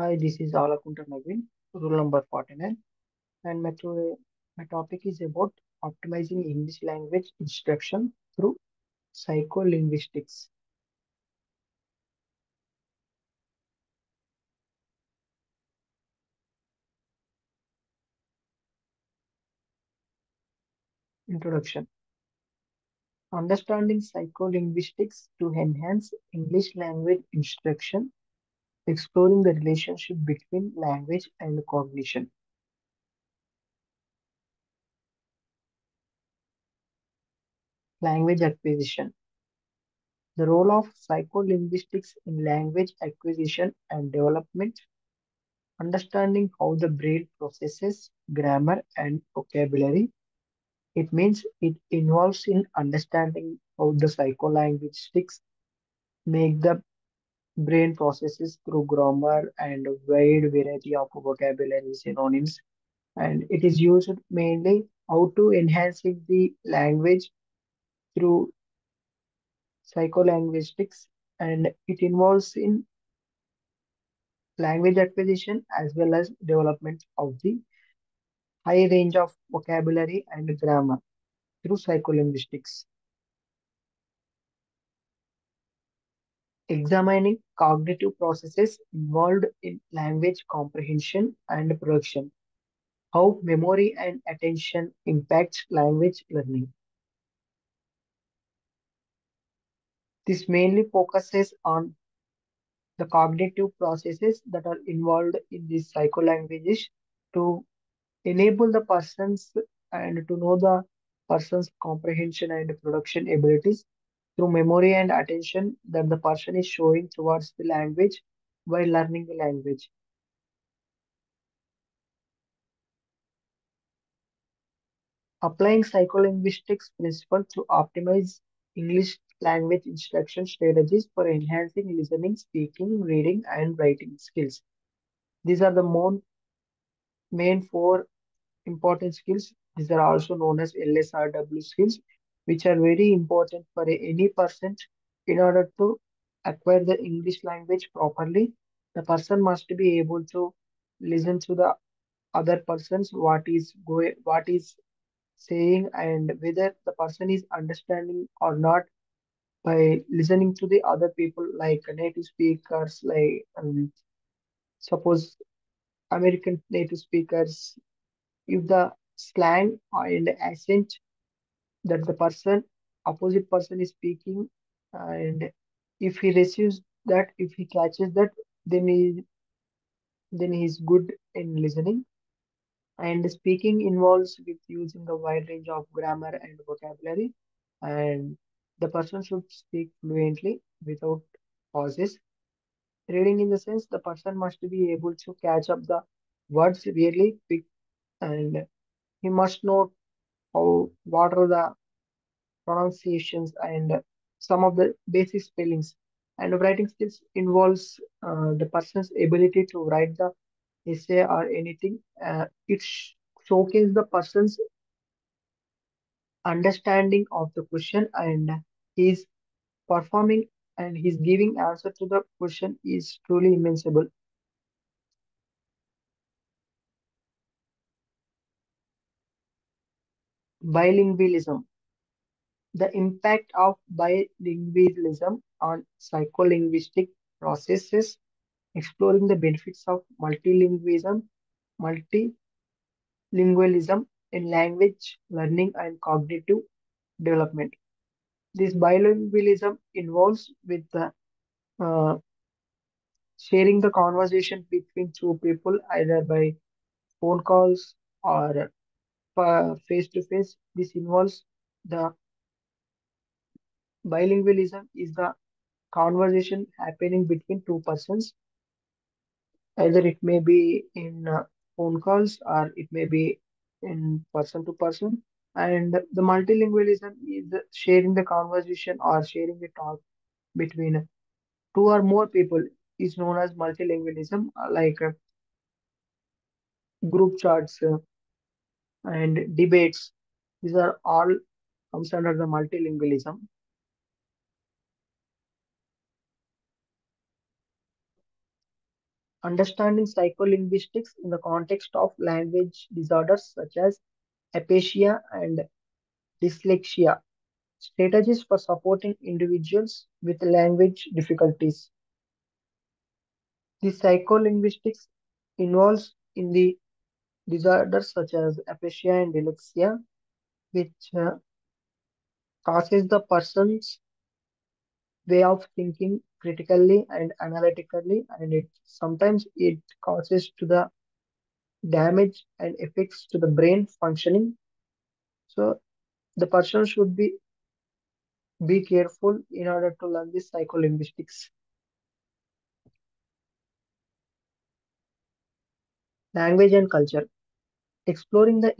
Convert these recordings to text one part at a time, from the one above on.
Hi, this is Alakunta Naveen, rule number 49, and my, my topic is about optimizing English language instruction through psycholinguistics. Introduction Understanding psycholinguistics to enhance English language instruction, exploring the relationship between language and cognition. Language acquisition. The role of psycholinguistics in language acquisition and development Understanding how the brain processes grammar and vocabulary. It means it involves in understanding how the psycholinguistics make the brain processes through grammar and a wide variety of vocabulary synonyms. And it is used mainly how to enhancing the language through psycholinguistics and it involves in language acquisition as well as development of the high range of vocabulary and grammar through psycholinguistics, examining cognitive processes involved in language comprehension and production, how memory and attention impact language learning. This mainly focuses on the cognitive processes that are involved in these psycholanguages to enable the persons and to know the person's comprehension and production abilities through memory and attention that the person is showing towards the language while learning the language. Applying psycholinguistics principles to optimize English language instruction strategies for enhancing listening, speaking, reading, and writing skills. These are the more, main four important skills. These are also known as LSRW skills, which are very important for any person in order to acquire the English language properly. The person must be able to listen to the other persons what is going, what is saying, and whether the person is understanding or not by listening to the other people like native speakers, like um, suppose American native speakers. If the slang and accent that the person opposite person is speaking and if he receives that if he catches that then he then he is good in listening. And speaking involves with using a wide range of grammar and vocabulary and the person should speak fluently without pauses. Reading in the sense the person must be able to catch up the words really quick and he must know how what are the pronunciations, and some of the basic spellings. And writing skills involves uh, the person's ability to write the essay or anything. Uh, it sh- showcases the person's understanding of the question and he's performing and he's giving answer to the question is truly invincible. Bilingualism. The impact of bilingualism on psycholinguistic processes exploring the benefits of multilingualism, multilingualism in language learning and cognitive development. This bilingualism involves with the uh, sharing the conversation between two people either by phone calls or face to face. This involves the bilingualism is the conversation happening between two persons Either it may be in uh, phone calls or it may be in person to person. And the multilingualism is sharing the conversation or sharing the talk between two or more people is known as multilingualism, uh, like uh, group chats uh, and debates. These are all comes under the multilingualism. Understanding psycholinguistics in the context of language disorders such as aphasia and dyslexia. Strategies for supporting individuals with language difficulties. The psycholinguistics involves in the disorders such as aphasia and dyslexia, which uh, causes the person's way of thinking critically and analytically, and it sometimes it causes to the damage and effects to the brain functioning. So the person should be be careful in order to learn this psycholinguistics. Language and culture. Exploring the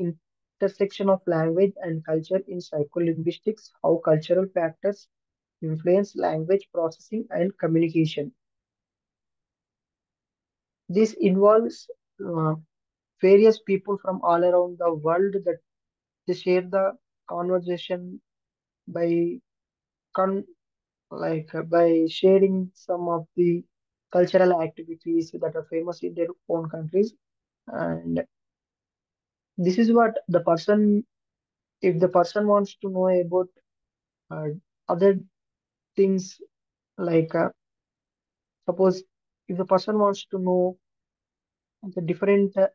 intersection of language and culture in psycholinguistics, how cultural factors influence language processing and communication. This involves uh, various people from all around the world that they share the conversation by con like uh, by sharing some of the cultural activities that are famous in their own countries and this is what the person if the person wants to know about uh, other things like uh, suppose if the person wants to know the different uh,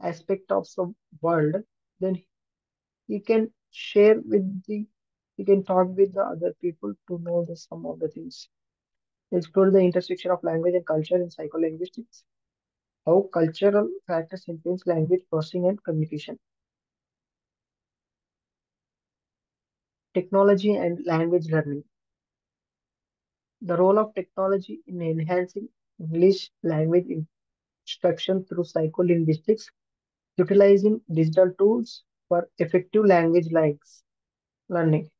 aspect of the world then he can share with the he can talk with the other people to know the some of the things. Explore the intersection of language and culture in psycholinguistics how cultural factors influence language processing and communication technology and language learning the role of technology in enhancing english language instruction through psycholinguistics utilizing digital tools for effective language likes learning.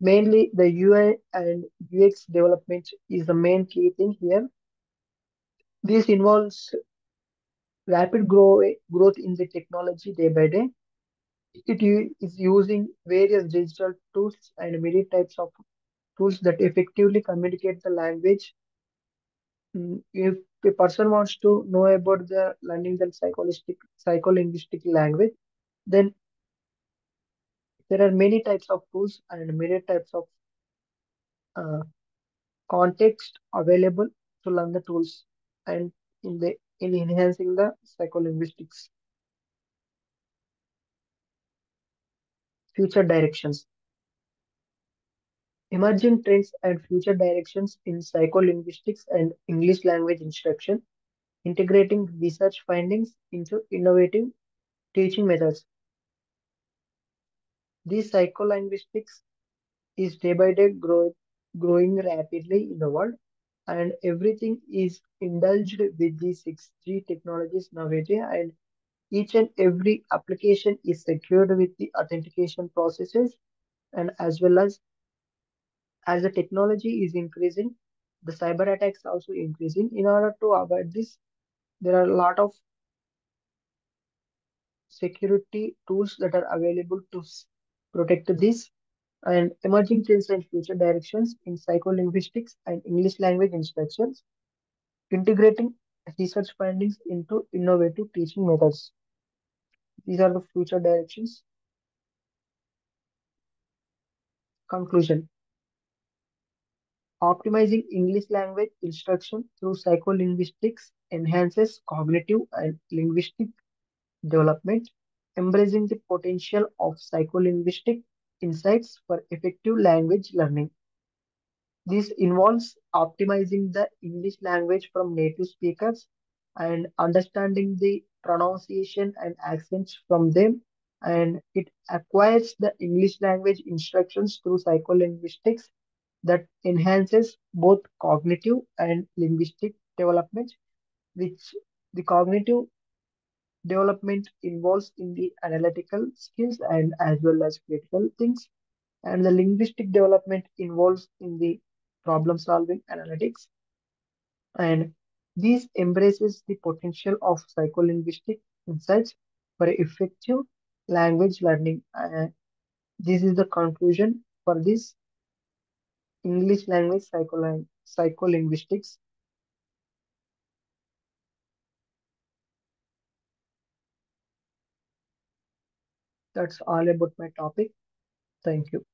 Mainly, the UI and UX development is the main key thing here. This involves rapid grow, growth in the technology day by day. It is using various digital tools and many types of tools that effectively communicate the language. Mm, If a person wants to know about the learning the psycholinguistic psycholinguistic language, then there are many types of tools and many types of uh, context available to learn the tools and in the in enhancing the psycholinguistics future directions. Emerging trends and future directions in psycholinguistics and english language instruction. Integrating research findings into innovative teaching methods. These psycholinguistics is day by day grow, growing rapidly in the world and everything is indulged with the 6g technologies nowadays and Each and every application is secured with the authentication processes and as well as as the technology is increasing, the cyber attacks also increasing. In order to avoid this, there are a lot of security tools that are available to protect this and emerging trends and future directions in psycholinguistics and English language instructions, integrating research findings into innovative teaching methods. These are the future directions. Conclusion. Optimizing English language instruction through psycholinguistics enhances cognitive and linguistic development, embracing the potential of psycholinguistic insights for effective language learning. This involves optimizing the English language from native speakers and understanding the pronunciation and accents from them, and it acquires the English language instructions through psycholinguistics that enhances both cognitive and linguistic development, which the cognitive development involves in the analytical skills and as well as critical things, and the linguistic development involves in the problem solving analytics. And this embraces the potential of psycholinguistic insights for effective language learning. Uh, this is the conclusion for this English language psycholing- psycholinguistics That's all about my topic. Thank you.